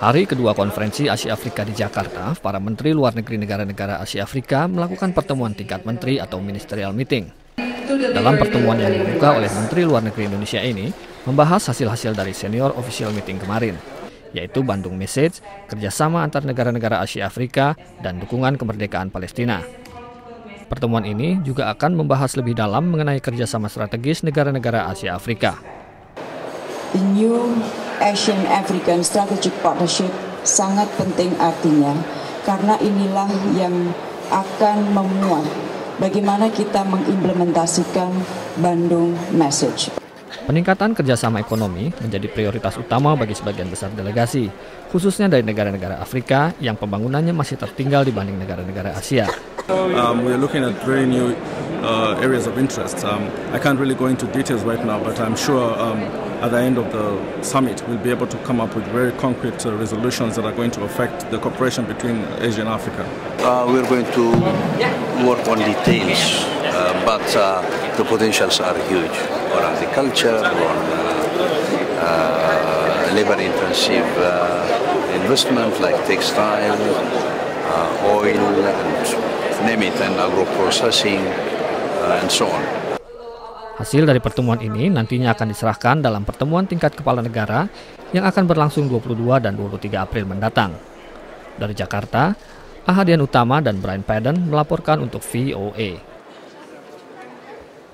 Hari kedua konferensi Asia Afrika di Jakarta, para menteri luar negeri negara-negara Asia Afrika melakukan pertemuan tingkat menteri atau ministerial meeting. Dalam pertemuan yang dibuka oleh Menteri Luar Negeri Indonesia ini, membahas hasil-hasil dari senior official meeting kemarin, yaitu Bandung Message, kerjasama antar negara-negara Asia Afrika, dan dukungan kemerdekaan Palestina. Pertemuan ini juga akan membahas lebih dalam mengenai kerjasama strategis negara-negara Asia Afrika. New Asian African Strategic Partnership sangat penting artinya karena inilah yang akan memuat bagaimana kita mengimplementasikan Bandung Message. Peningkatan kerjasama ekonomi menjadi prioritas utama bagi sebagian besar delegasi, khususnya dari negara-negara Afrika yang pembangunannya masih tertinggal dibanding negara-negara Asia. Um, we are looking at very new uh, areas of interest. Um, I can't really go into details right now, but I'm sure um, at the end of the summit we'll be able to come up with very concrete uh, resolutions that are going to affect the cooperation between Asia and Africa. Uh, we're going to work on details, uh, but uh, the potentials are huge on agriculture, on uh, labor-intensive investment like textile, oil, and name it, and agro-processing, and so on. Hasil dari pertemuan ini nantinya akan diserahkan dalam pertemuan tingkat kepala negara yang akan berlangsung 22 dan 23 April mendatang. Dari Jakarta, Ahadian Utama dan Brian Padden melaporkan untuk VOA.